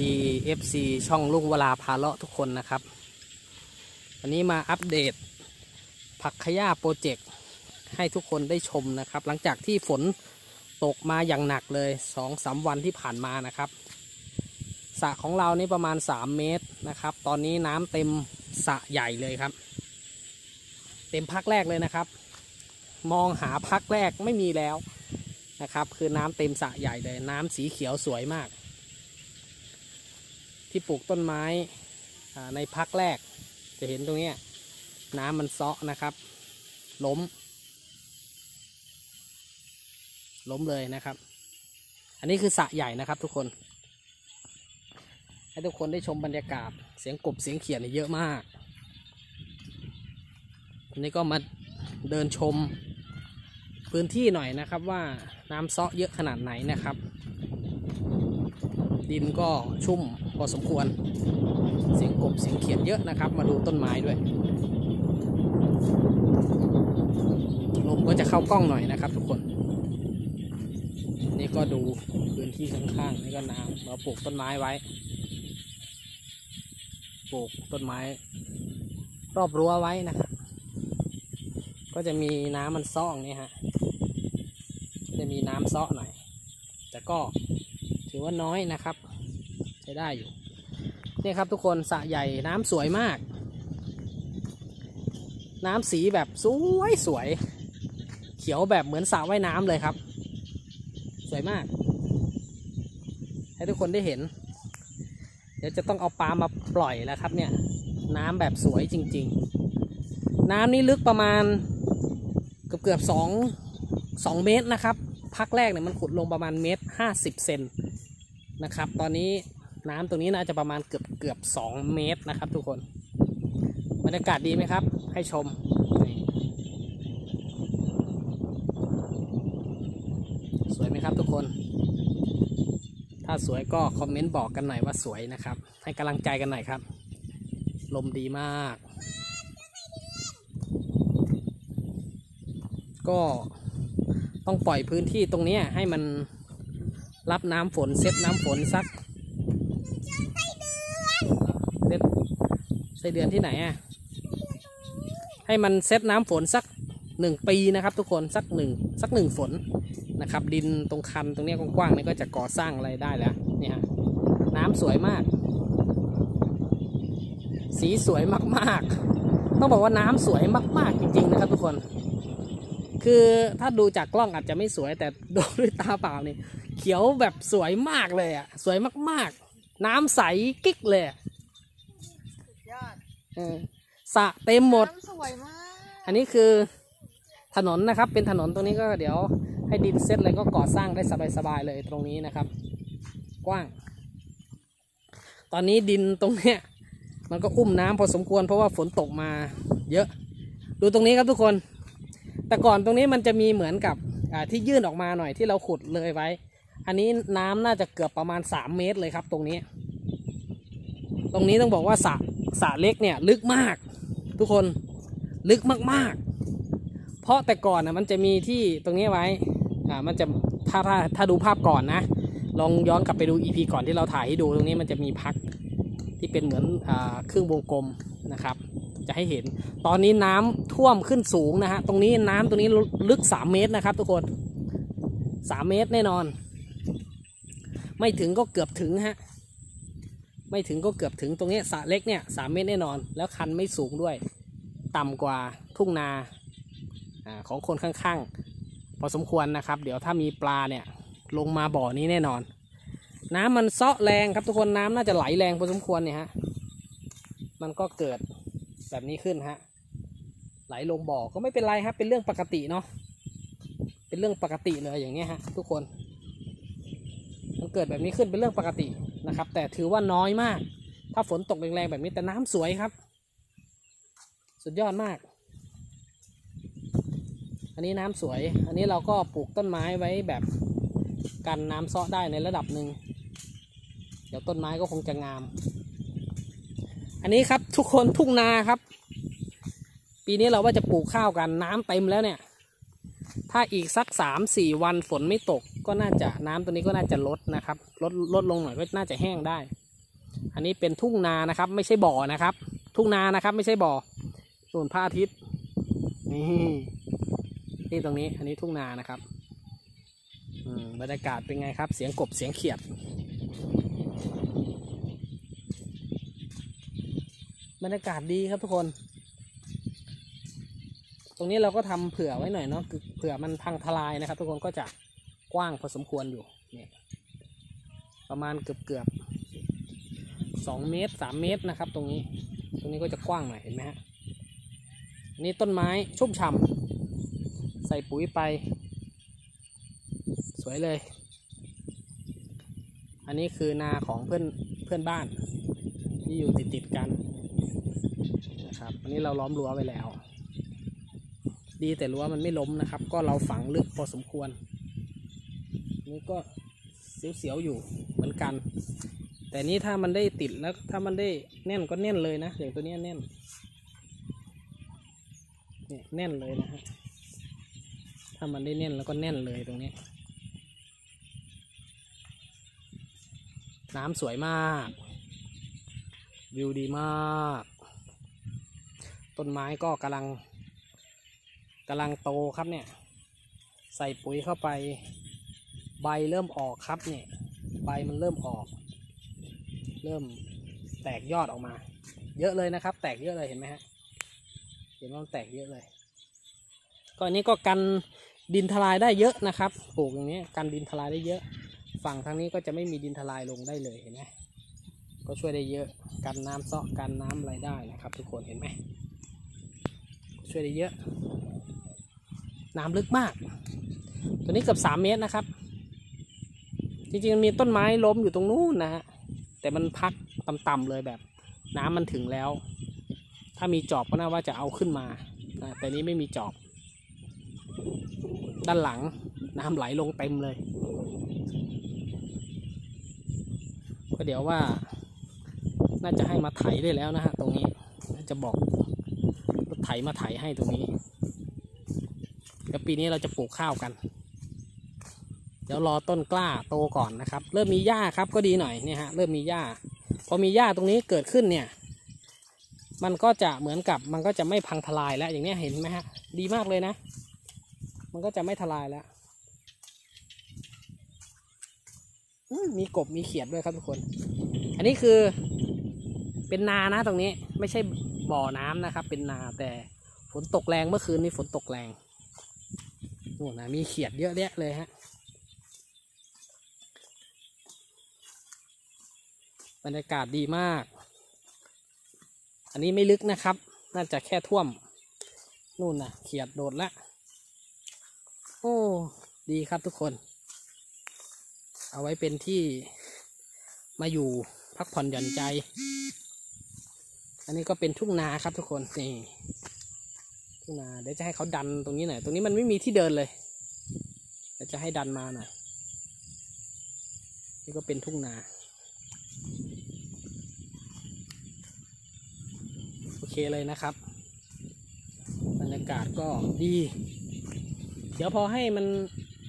ดี FC ช่องลุงเวลาพาเลาะทุกคนนะครับ วันนี้มาอัปเดต ผักขย่าโปรเจกต์ให้ทุกคนได้ชมนะครับ หลังจากที่ฝนตกมาอย่างหนักเลยสองสามวันที่ผ่านมานะครับสระของเรานี่ประมาณ 3 เมตรนะครับ ตอนนี้น้ำเต็มสระใหญ่เลยครับ เต็มพักแรกเลยนะครับ มองหาพักแรกไม่มีแล้วนะครับ คือน้ำเต็มสระใหญ่เลย น้ำสีเขียวสวยมาก ที่ปลูกต้นไม้ในพักแรก จะเห็นตรงนี้น้ำมันเซาะนะครับ ล้ม ล้มเลยนะครับ อันนี้คือสระใหญ่นะครับทุกคน ให้ทุกคนได้ชมบรรยากาศเสียงกบเสียงเขียดเนี่ยเยอะมากอันนี้ก็มาเดินชมพื้นที่หน่อยนะครับว่าน้ำเซาะเยอะขนาดไหนนะครับ ดินก็ชุ่ม อสมควร เสียงกบเสียงเขียดเยอะนะครับ มาดูต้นไม้ด้วย ลมก็จะเข้ากล้องหน่อยนะครับ ทุกคน นี่ก็ดูพื้นที่ข้างๆนี่ก็น้ำเราปลูกต้นไม้ไว้ ปลูกต้นไม้ รอบรั้วไว้นะครับ ก็จะมีน้ำมันซ่องนี่ฮะ จะมีน้ำซาะหน่อย แต่ก็ถือว่าน้อยนะครับ ช้ได้อยู่นี่ครับทุกคนสระใหญ่น้ำสวยมาก น้ำสีแบบสวยสวย เขียวแบบเหมือนสระว่ายน้ำเลยครับ สวยมาก ให้ทุกคนได้เห็น เดี๋ยวจะต้องเอาปลามาปล่อยแล้วครับเนี่ย น้ำแบบสวยจริง ๆ น้ำนี่ลึกประมาณเกือบเกือบสองสองเมตรนะครับ พักแรกเนี่ยมันขุดลงประมาณเมตรห้าสิบเซนนะครับ ตอนนี้ น้ำตรงนี้น่าจะประมาณเกือบเกือบสองเมตรนะครับ ทุกคนบรรยากาศดีไหมครับ ให้ชมสวยไหมครับทุกคน ถ้าสวยก็คอมเมนต์บอกกันหน่อยว่าสวยนะครับ ให้กำลังใจกันหน่อยครับ ลมดีมาก ก็ต้องปล่อยพื้นที่ตรงนี้ให้มันรับน้ำฝนเซตน้ำฝนสักเซต ไส้เดือนที่ไหนอะให้มันเซตน้ำฝนสักหนึ่งปีนะครับ ทุกคนสักหนึ่งสักหนึ่งฝนนะครับ ดินตรงคันตรงเนี้ยกว้างๆนี่ก็จะก่อสร้างอะไรได้แล้วเนี่ยน้ำสวยมาก สีสวยมากๆ ต้องบอกว่าน้ำสวยมากๆจริง ๆ นะครับ ทุกคน คือถ้าดูจากกล้องอาจจะไม่สวยแต่ดูด้วยตาเปล่านี่เขียวแบบสวยมากเลยอะสวยมากๆ น้ำใสกิ๊กเลย อดเออสระเต็มหมด น้ำสวยมากอันนี้คือถนนนะครับ เป็นถนนตรงนี้ก็เดี๋ยวให้ดินเซตเลยก็ก่อสร้างได้สบายๆเลยตรงนี้นะครับ กว้าง ตอนนี้ดินตรงเนี้ยมันก็อุ้มน้ำพอสมควรเพราะว่าฝนตกมาเยอะ ดูตรงนี้ครับทุกคน แต่ก่อนตรงนี้มันจะมีเหมือนกับอ่าที่ยื่นออกมาหน่อยที่เราขุดเลยไว้ อันนี้น้ำน่าจะเกือบประมาณ 3 เมตรเลยครับ ตรงนี้ ตรงนี้ต้องบอกว่าสระ สระเล็กเนี่ยลึกมาก ทุกคนลึกมากๆ เพราะแต่ก่อนนะมันจะมีที่ตรงนี้ไว้อ่ามันจะถ้าถ้าถ้าดูภาพก่อนนะ ลองย้อนกลับไปดู EP ก่อนที่เราถ่ายให้ดูตรงนี้มันจะมีพักที่เป็นเหมือนอ่าครึ่องวงกลมนะครับ จะให้เห็นตอนนี้น้ำท่วมขึ้นสูงนะฮะตรงนี้น้ำตรงนี้ลึก 3 เมตรนะครับ ทุกคน 3 เมตรแน่นอน ไม่ถึงก็เกือบถึงฮะ ไม่ถึงก็เกือบถึงตรงนี้สระเล็กเนี่ยสามเมตรแน่นอน แล้วคันไม่สูงด้วย ต่ำกว่าทุ่งนาอของคนข้างๆ พอสมควรนะครับ เดี๋ยวถ้ามีปลาเนี่ยลงมาบ่อนี้แน่นอน น้ำมันเซาะแรงครับทุกคนน้ำน่าจะไหลแรงพอสมควรเนี่ยฮะมันก็เกิดแบบนี้ขึ้นฮะไหลลงบ่อก็ไม่เป็นไรครับเป็นเรื่องปกติเนาะเป็นเรื่องปกติเลยอย่างเงี้ยฮะทุกคน มันเกิดแบบนี้ขึ้นเป็นเรื่องปกติ นะครับ แต่ถือว่าน้อยมาก ถ้าฝนตกแรงๆแบบนี้แต่น้ำสวยครับ สุดยอดมาก อันนี้น้ำสวย อันนี้เราก็ปลูกต้นไม้ไว้แบบกันน้ำซาะได้ในระดับหนึ่งเดี๋ยวต้นไม้ก็คงจะงาม อันนี้ครับทุกคนทุ่งนาครับ ปีนี้เราว่าจะปลูกข้าวกันน้ำเต็มแล้วเนี่ย ถ้าอีกสักสามสี่วันฝนไม่ตก ก็น่าจะน้ำตัวนี้ก็น่าจะลดนะครับลดลดลงหน่อยก็น่าจะแห้งได้ อันนี้เป็นทุ่งนานะครับ ไม่ใช่บ่อนะครับ ทุ่งนานะครับ ไม่ใช่บ่อส่วนพระอาทิตย์นี่นี่ตรงนี้ อันนี้ทุ่งนานะครับอืมบรรยากาศเป็นไงครับ เสียงกบเสียงเขียด บรรยากาศดีครับทุกคน ตรงนี้เราก็ทำเผื่อไว้หน่อยเนาะเผื่อมันพังทลายนะครับ ทุกคนก็จะ กว้างพอสมควรอยู่เนี่ยประมาณเกือบเกือบสองเมตรสามเมตรนะครับ ตรงนี้ ตรงนี้ก็จะกว้างหน่อยเห็นไหมฮะนี่ต้นไม้ชุ่มฉ่ำใส่ปุ๋ยไป สวยเลย อันนี้คือนาของเพื่อนเพื่อนบ้าน ที่อยู่ติดติดกันนะครับอันนี้เราล้อมรั้วไว้แล้ว ดีแต่รั้วมันไม่ล้มนะครับ ก็เราฝังลึกพอสมควร นี่ก็เสียวๆอยู่เหมือนกัน แต่นี้ถ้ามันได้ติดแล้วถ้ามันได้แน่นก็แน่นเลยนะอย่างตัวนี้แน่นเนี่ยแน่นเลยนะฮะถ้ามันได้แน่นแล้วก็แน่นเลยตรงนี้น้ำสวยมาก วิวดีมาก ต้นไม้ก็กำลังกำลังโตครับเนี่ย ใส่ปุ๋ยเข้าไป ใบเริ่มออกครับเนี่ยใบมันเริ่มออก เริ่มแตกยอดออกมา เยอะเลยนะครับ แตกเยอะเลยเห็นไหมฮะเห็นว่ามันแตกเยอะเลย ก็อันนี้ก็กันดินทลายได้เยอะนะครับปลูกอย่างนี้กันดินทลายได้เยอะ ฝั่งทางนี้ก็จะไม่มีดินทลายลงได้เลยเห็นไหมก็ช่วยได้เยอะกันน้ำเซาะกันน้ำอะไรได้นะครับ ทุกคนเห็นไหมช่วยได้เยอะ น้ำลึกมาก ตัวนี้เกือบสามเมตรนะครับ จริงๆมีต้นไม้ล้มอยู่ตรงนู้นนะฮะแต่มันพักต่ำๆเลยแบบ น้ำมันถึงแล้ว ถ้ามีจอบก็น่าว่าจะเอาขึ้นมานะแต่นี้ไม่มีจอบ ด้านหลังน้ำไหลลงเต็มเลย ก็เดี๋ยวว่า น่าจะให้มาไถได้แล้วนะฮะตรงนี้จะบอกรถไถมาไถให้ตรงนี้เดี๋ยวปีนี้เราจะปลูกข้าวกัน ดี๋ยวรอต้นกล้าโตก่อนนะครับ เริ่มมีหญ้าครับก็ดีหน่อยเนี่ยฮะเริ่มมีหญ้า พอมีหญ้าตรงนี้เกิดขึ้นเนี่ย มันก็จะเหมือนกับมันก็จะไม่พังทลายแล้วอย่างนี้เห็นไหมฮะดีมากเลยนะ มันก็จะไม่ทลายแล้วมีกบมีเขียดด้วยครับทุกคน อันนี้คือเป็นนานะตรงนี้ไม่ใช่บ่อน้ำนะครับ เป็นนาแต่ฝนตกแรงเมื่อคืนนี้ฝนตกแรงโอ้นะมีเขียดเยอะแยะเลยฮะ บรรยากาศดีมาก อันนี้ไม่ลึกนะครับ น่าจะแค่ท่วม นู่นนะเขียดโดดละ โอ้ ดีครับทุกคน เอาไว้เป็นที่มาอยู่พักผ่อนหย่อนใจ อันนี้ก็เป็นทุ่งนาครับทุกคน นี่ ทุ่งนา เดี๋ยวจะให้เขาดันตรงนี้หน่อย ตรงนี้มันไม่มีที่เดินเลยเดี๋ยวจะให้ดันมาหน่อย นี่ก็เป็นทุ่งนา โอ เคเลยนะครับ บรรยากาศก็ดี เดี๋ยวพอให้มัน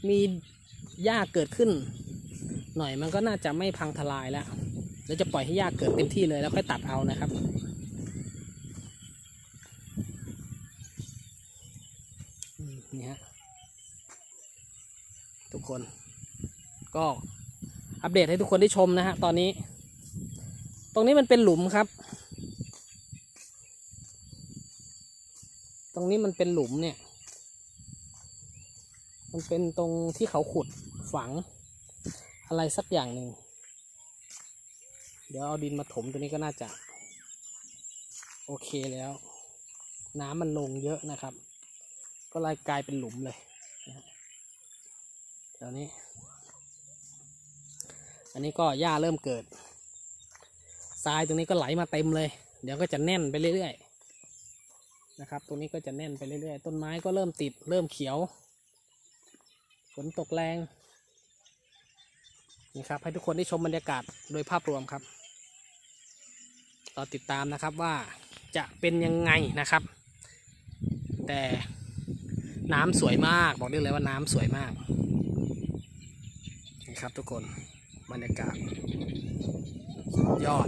มีหญ้าเกิดขึ้น หน่อยมันก็น่าจะไม่พังทลายแล้วแล้วจะปล่อยให้หญ้าเกิดเต็มที่เลยแล้วค่อยตัดเอานะครับนี่ฮะทุกคน ก็อัปเดตให้ทุกคนได้ชมนะฮะตอนนี้ ตรงนี้มันเป็นหลุมครับ ตรงนี้มันเป็นหลุมเนี่ย มันเป็นตรงที่เขาขุดฝังอะไรสักอย่างหนึ่ง เดี๋ยวเอาดินมาถมตัวนี้ก็น่าจะ โอเคแล้ว น้ำมันลงเยอะนะครับ ก็เลยกลายเป็นหลุมเลยแถวนี้ อันนี้ก็หญ้าเริ่มเกิดทรายตรงนี้ก็ไหลมาเต็มเลย เดี๋ยวก็จะแน่นไปเรื่อย นะครับตรงนี้ก็จะแน่นไปเรื่อยๆ ต้นไม้ก็เริ่มติดเริ่มเขียว ฝนตกแรงนี่ครับ ให้ทุกคนได้ชมบรรยากาศโดยภาพรวมครับเรอติดตามนะครับว่าจะเป็นยังไงนะครับ แต่น้ำสวยมากบอกได้เลยว่าน้ำสวยมากนี่ครับทุกคนบรรยากาศยอด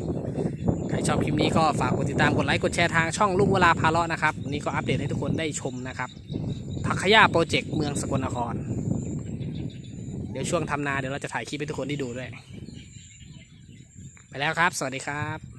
ครชอบคลิปนี้ก็ฝากกดติดตามกดไลค์กดแชร์ทางช่องลุงเวลาพาเลาะนะครับวันนี้ก็อัปเดตให้ทุกคนได้ชมนะครับผักขยาโปรเจกต์เมืองสกลนคร เดี๋ยวช่วงทำนาเดี๋ยวเราจะถ่ายคลิปให้ทุกคนได้ดูด้วย ไปแล้วครับ สวัสดีครับ